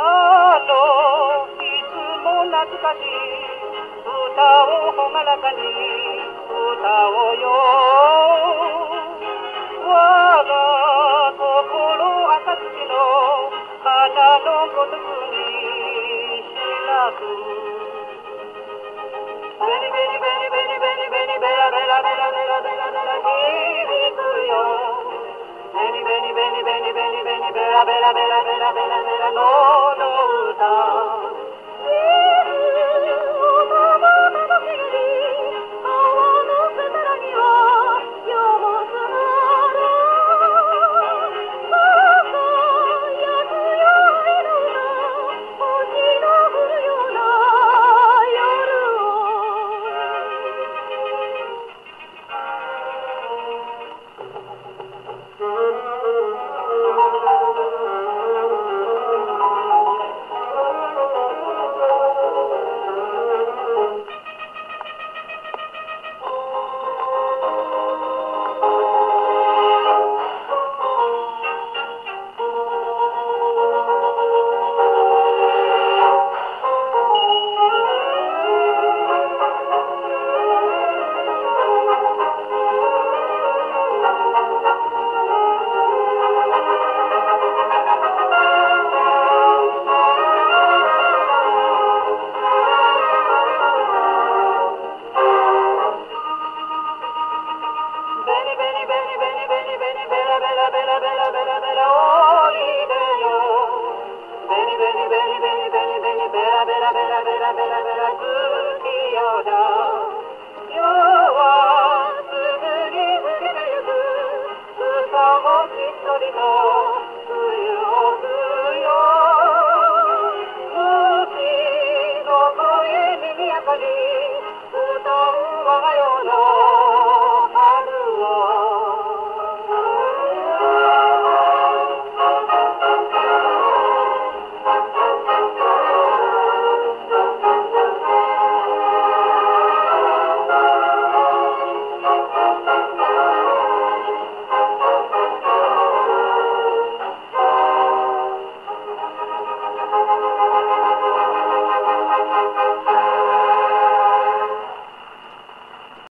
Oh! 懐かしい。歌をほがらかに歌おう。よ我が心赤土の花のごとくにしなく。ベニベニベニベニベニベニベラベラベラベラベラベラ響くよ。ベニベニベニベニベニベニベラベラベラベラベラベラのの歌。「きっとりと」